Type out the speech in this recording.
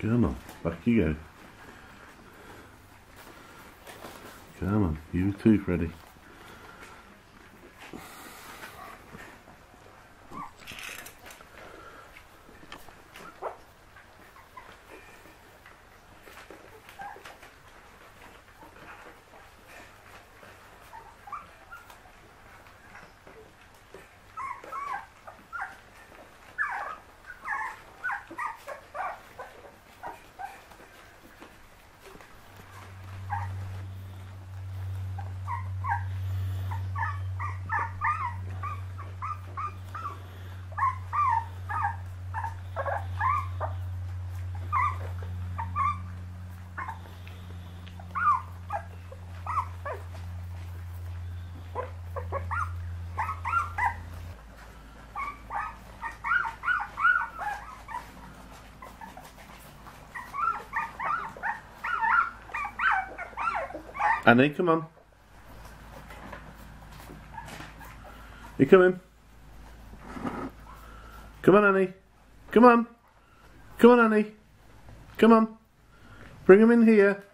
Come on, back you go. Come on, you too, Annie, come on. You coming? Come on, Annie. Come on. Come on, Annie. Come on. Bring him in here.